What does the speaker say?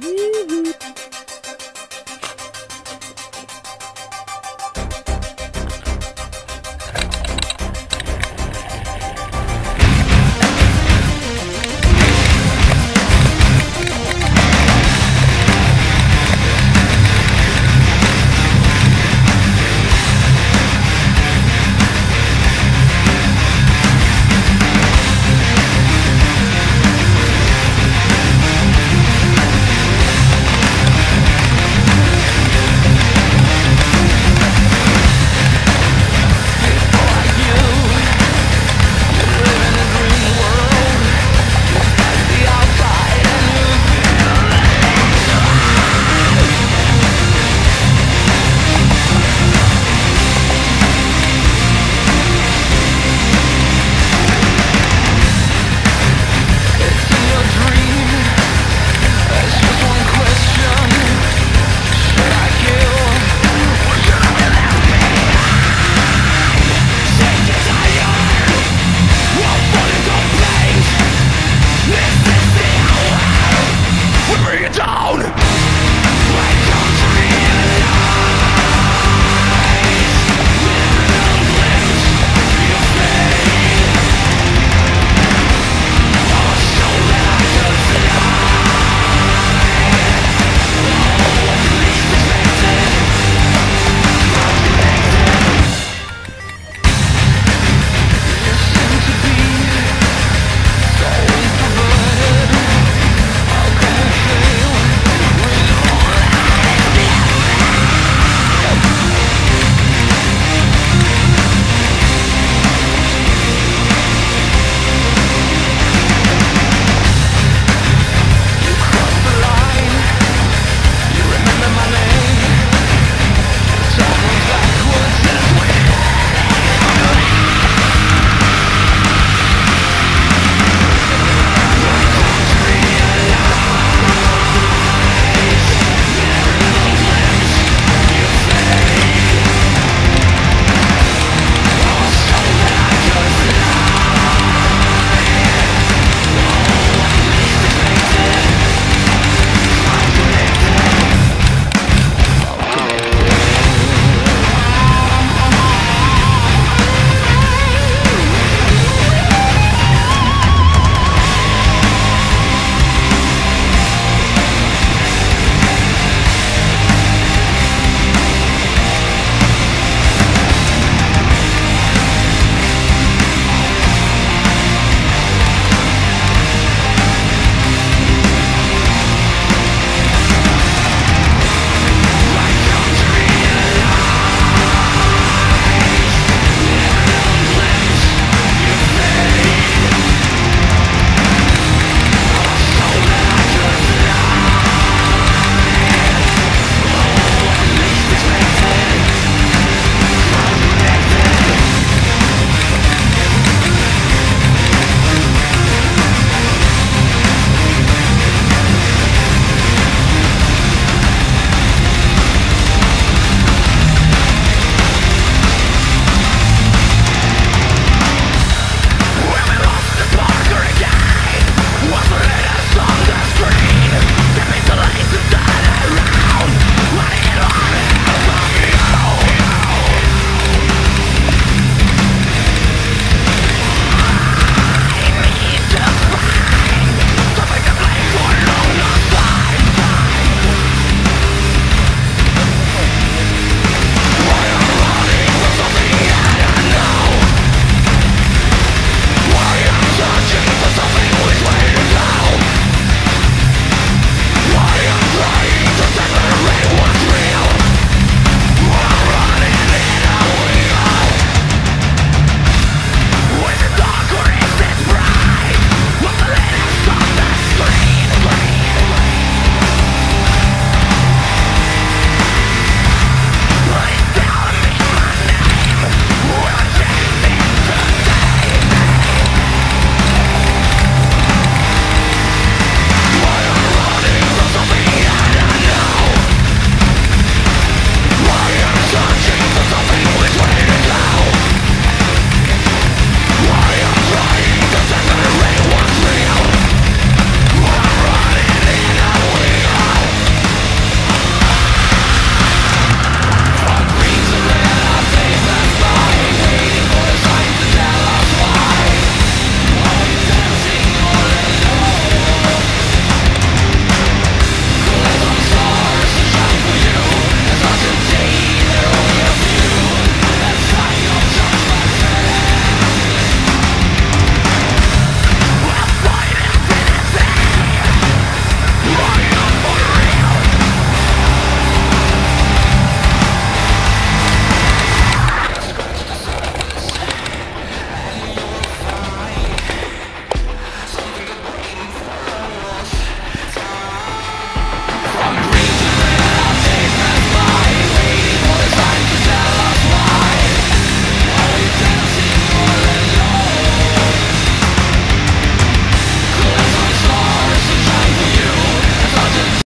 Woo-hoo.